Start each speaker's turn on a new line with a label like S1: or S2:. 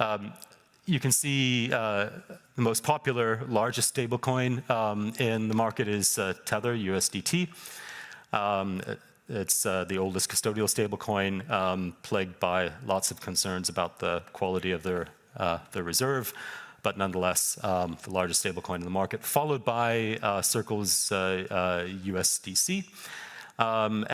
S1: Um, you can see uh, the most popular, largest stablecoin um, in the market is uh, Tether, USDT. Um, it's uh, the oldest custodial stablecoin, um, plagued by lots of concerns about the quality of their, uh, their reserve, but nonetheless, um, the largest stablecoin in the market, followed by uh, Circle's uh, USDC.